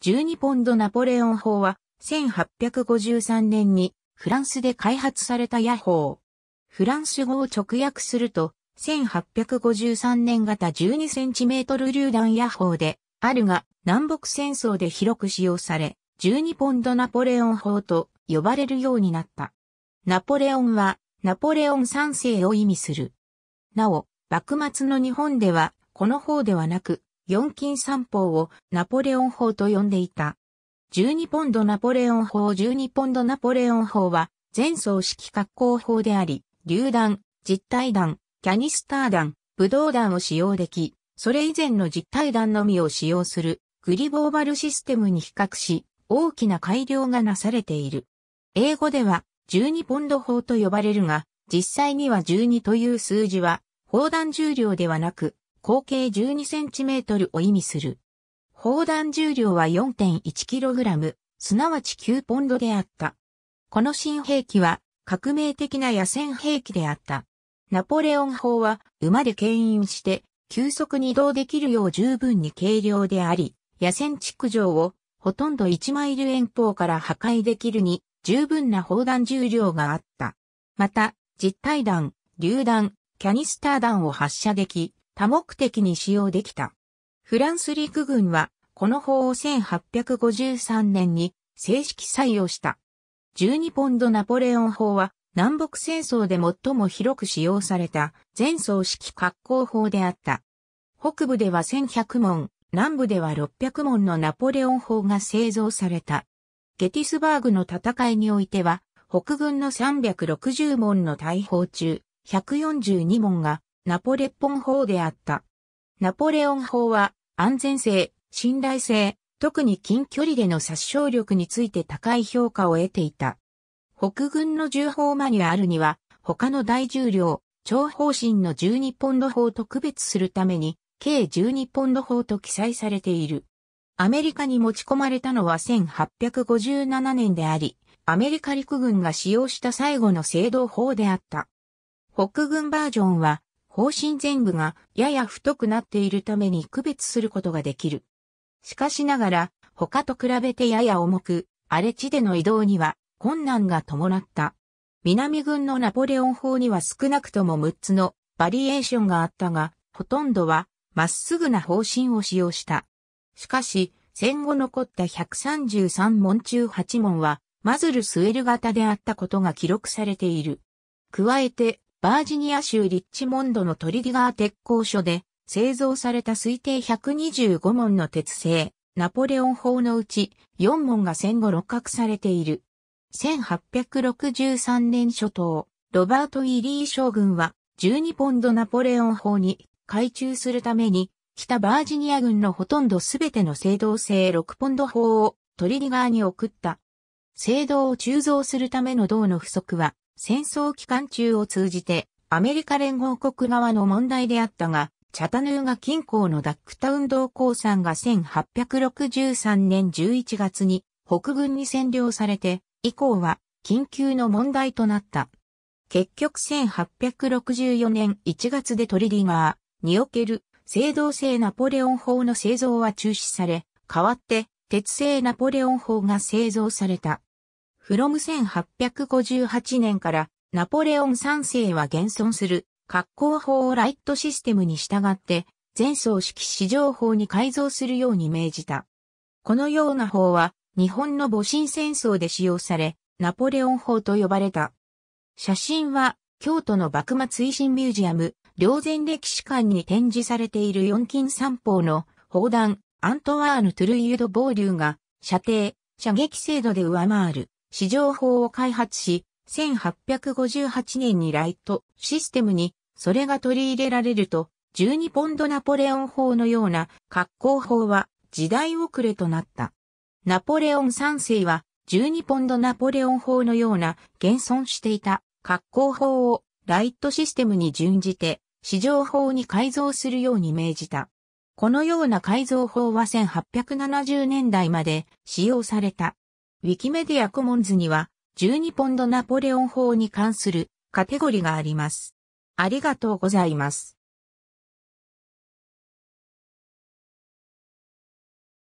12ポンドナポレオン砲は1853年にフランスで開発された野砲。フランス語を直訳すると1853年型12センチメートル榴弾野砲であるが南北戦争で広く使用され12ポンドナポレオン砲と呼ばれるようになった。ナポレオンはナポレオン三世を意味する。なお、幕末の日本ではこの砲ではなく四金三砲をナポレオン砲と呼んでいた。12ポンドナポレオン砲12ポンドナポレオン砲は前装式格好砲であり、榴弾、実体弾、キャニスター弾、武道弾を使用でき、それ以前の実体弾のみを使用するグリボーバルシステムに比較し、大きな改良がなされている。英語では12ポンド砲と呼ばれるが、実際には12という数字は、砲弾重量ではなく、合計12センチメートルを意味する。砲弾重量は 4.1kg、すなわち9ポンドであった。この新兵器は革命的な野戦兵器であった。ナポレオン砲は馬で牽引して急速に移動できるよう十分に軽量であり、野戦築城をほとんど1マイル遠方から破壊できるに十分な砲弾重量があった。また、実体弾、榴弾、キャニスター弾を発射でき、多目的に使用できた。フランス陸軍は、この法を1853年に正式採用した。12ポンドナポレオン法は、南北戦争で最も広く使用された前装式格好法であった。北部では1100門、南部では600門のナポレオン法が製造された。ゲティスバーグの戦いにおいては、北軍の360門の大砲中、142門がナポレポン砲であった。ナポレオン砲は安全性、信頼性、特に近距離での殺傷力について高い評価を得ていた。北軍の重砲マニュアルには、他の大重量、超方針の12ポンド砲と区別するために、計12ポンド砲と記載されている。アメリカに持ち込まれたのは1857年であり、アメリカ陸軍が使用した最後の制動砲であった。北軍バージョンは方針全部がやや太くなっているために区別することができる。しかしながら、他と比べてやや重く、荒れ地での移動には困難が伴った。南軍のナポレオン砲には少なくとも6つのバリエーションがあったが、ほとんどはまっすぐな砲身を使用した。しかし、戦後残った133門中8門は、マズルスウェル型であったことが記録されている。加えて、バージニア州リッチモンドのトレデガー鉄工所で製造された推定125門の鉄製、ナポレオン砲のうち4門が戦後鹵獲されている。1863年初頭、ロバート・リー将軍は12ポンドナポレオン砲に改鋳するために北バージニア軍のほとんどすべての青銅製6ポンド砲をトリディガーに送った。青銅を鋳造するための銅の不足は戦争期間中を通じてアメリカ連合国側の問題であったが、チャタヌーガ近郊のダックタウン道鉱山が1863年11月に北軍に占領されて、以降は緊急の問題となった。結局1864年1月でトリディガーにおける青銅製ナポレオン砲の製造は中止され、代わって鉄製ナポレオン砲が製造された。フロム1858年からナポレオン3世は現存する格好法をライトシステムに従って前装式市場法に改造するように命じた。このような法は日本の戊辰戦争で使用され、ナポレオン法と呼ばれた。写真は京都の幕末維新ミュージアム、両前歴史館に展示されている四金三砲の砲弾、アントワーヌ・トゥルイユド・ボーリューが射程、射撃精度で上回る市場法を開発し、1858年にライトシステムにそれが取り入れられると、12ポンドナポレオン法のような格好法は時代遅れとなった。ナポレオン3世は12ポンドナポレオン法のような現存していた格好法をライトシステムに準じて市場法に改造するように命じた。このような改造法は1870年代まで使用された。ウィキメディアコモンズには12ポンドナポレオン法に関するカテゴリがあります。ありがとうございます。